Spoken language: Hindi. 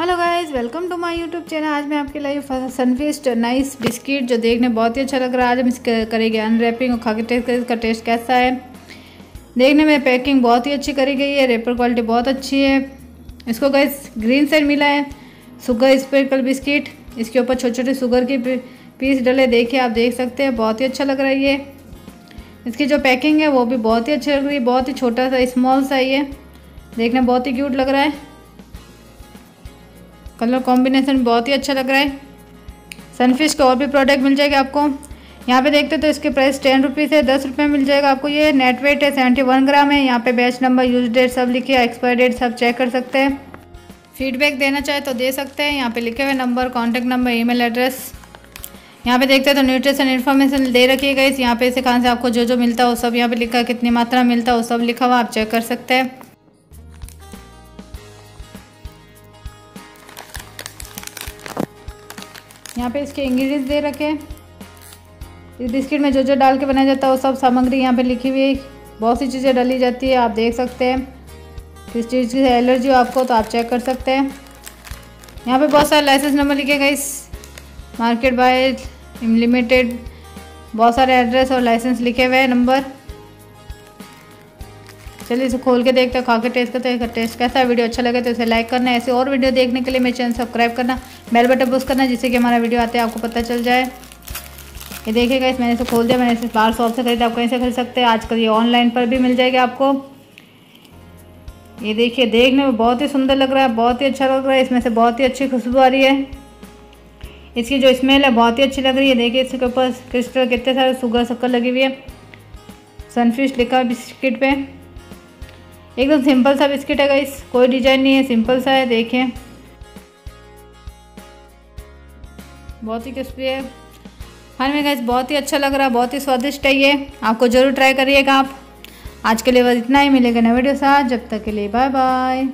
Hello guys, welcome to my YouTube channel. आज मैं आपके लिए सनफिस्ट नाइस बिस्किट जो देखने बहुत ही अच्छा लग रहा है। आज हम इसके करेंगे अनरैपिंग और खा के टेस्ट इसका टेस्ट कैसा है। देखने में पैकिंग बहुत ही अच्छी करी गई है रेपर क्वालिटी बहुत अच्छी है। इसको गाइस ग्रीन साइड मिला है सुगर स्पेकल बिस्किट। इसके ऊपर छोटे छोटे शुगर की पीस डले, देखिए आप देख सकते हैं, बहुत ही अच्छा लग रहा है ये। इसकी जो पैकिंग है, वो भी बहुत ही अच्छी लग रही है, बहुत ही छोटा सा स्मॉल सा ये देखने बहुत ही क्यूट लग रहा है। कलर कॉम्बिनेशन बहुत ही अच्छा लग रहा है। सनफिश के और भी प्रोडक्ट मिल जाएगा आपको। यहाँ पे देखते तो इसके प्राइस टेन रुपीज़ है, दस रुपये मिल जाएगा आपको। ये नेट वेट है सेवेंटी वन ग्राम है। यहाँ पे बैच नंबर यूज़ डेट सब लिखे एक्सपायर डेट सब चेक कर सकते हैं। फीडबैक देना चाहे तो दे सकते हैं। यहाँ पे लिखे हुए number contact number email address यहाँ पे देखते हैं तो न्यूट्रिशन इन्फॉर्मेशन दे रखी है गई यहाँ पे से कहाँ से आपको जो जो मिलता है, वो सब यहाँ पे लिखा कितनी मात्रा मिलता है, वो सब लिखा हुआ आप चेक कर सकते हैं। यहाँ पे इसके इंग्रेडिएंट्स दे रखे हैं। इस बिस्किट में जो जो डाल के बनाया जाता है, वो सब सामग्री यहाँ पे लिखी हुई है। बहुत सी चीज़ें डाली जाती है, आप देख सकते हैं। किस चीज़ की एलर्जी हो आपको तो आप चेक कर सकते हैं। यहाँ पे बहुत सारे लाइसेंस नंबर लिखे गए इस मार्केट बाय लिमिटेड बहुत सारे एड्रेस और लाइसेंस लिखे हुए हैं नंबर चलिए इसे खोल के देखते हैं, खा के टेस्ट करते हैं टेस्ट कैसा है वीडियो अच्छा लगे तो इसे लाइक करना, ऐसे और वीडियो देखने के लिए मेरे चैनल सब्सक्राइब करना बेल बटन पुश करना, जिससे कि हमारा वीडियो आते हैं आपको पता चल जाए। ये देखिएगा इस मैंने इसे खोल दिया, मैंने इसे बाहर शॉप से खरीदा, आप कहीं से खरीद सकते हैं, आजकल ये ऑनलाइन पर भी मिल जाएगा आपको। ये देखिए, देखने में बहुत ही सुंदर लग रहा है, बहुत ही अच्छा लग रहा है, इसमें से बहुत ही अच्छी खुशबू आ रही है। इसकी जो स्मेल है, बहुत ही अच्छी लग रही है, देखिए इसके ऊपर क्रिस्टल कितने सारे शुगर शक्कर लगी हुई है। सनफिश लिखा बिस्किट पे। एकदम सिंपल सा बिस्किट है गाइस कोई डिज़ाइन नहीं है, सिंपल सा है, देखें। बहुत ही क्रिस्पी है। खाने में गाइस बहुत ही अच्छा लग रहा है बहुत ही स्वादिष्ट है ये। आपको ज़रूर ट्राई करिएगा आप। आज के लिए बस इतना ही, मिलेगा नए वीडियो साथ, जब तक के लिए बाय बाय